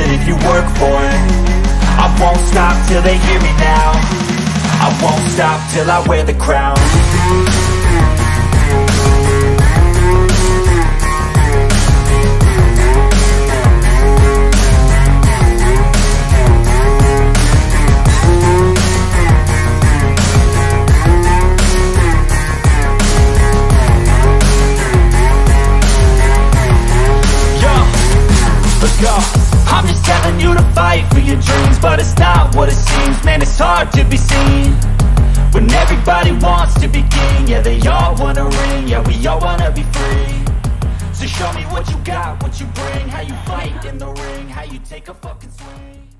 it if you work for it I won't stop till they hear me now. I won't stop till I wear the crown. Go I'm just telling you to fight for your dreams But it's not what it seems. Man, it's hard to be seen When everybody wants to be king. Yeah, they all wanna ring. Yeah, we all wanna be free. So show me what you got, what you bring. How you fight in the ring How you take a fucking swing